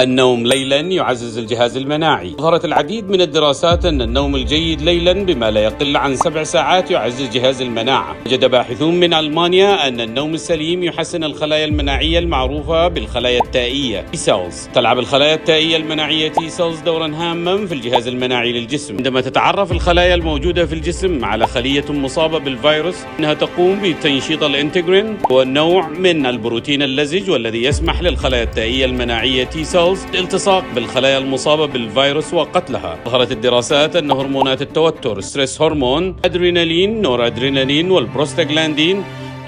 النوم ليلا يعزز الجهاز المناعي. ظهرت العديد من الدراسات أن النوم الجيد ليلا بما لا يقل عن سبع ساعات يعزز جهاز المناعة. وجد باحثون من ألمانيا أن النوم السليم يحسن الخلايا المناعية المعروفة بالخلايا التائية cells. تلعب الخلايا التائية المناعية T cells دورا هاما في الجهاز المناعي للجسم. عندما تتعرف الخلايا الموجودة في الجسم على خلية مصابة بالفيروس إنها تقوم بتنشيط الإنتجرين هو النوع من البروتين اللزج والذي يسمح للخلايا التائية المناعية T cells الالتصاق بالخلايا المصابة بالفيروس وقتلها. ظهرت الدراسات أن هرمونات التوتر stress hormone أدرينالين نور أدرينالين والبروستاغلاندين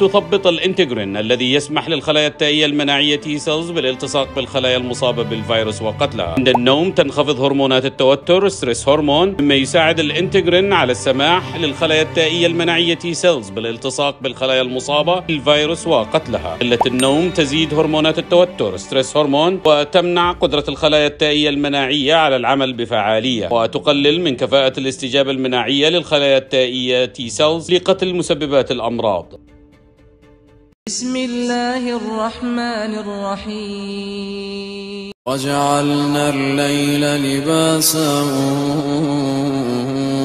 تثبط ال integrin الذي يسمح للخلايا التائية المناعية T cells بالالتصاق بالخلايا المصابة بالفيروس وقتلها. عند النوم تنخفض هرمونات التوتر stress hormone مما يساعد ال integrin على السماح للخلايا التائية المناعية T cells بالالتصاق بالخلايا المصابة بالفيروس وقتلها. قلة النوم تزيد هرمونات التوتر stress hormone وتمنع قدرة الخلايا التائية المناعية على العمل بفعالية وتقلل من كفاءة الاستجابة المناعية للخلايا التائية T cells لقتل مسببات الأمراض. بسم الله الرحمن الرحيم. وجعلنا الليل لباسا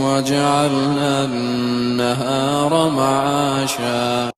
وجعلنا النهار معاشا.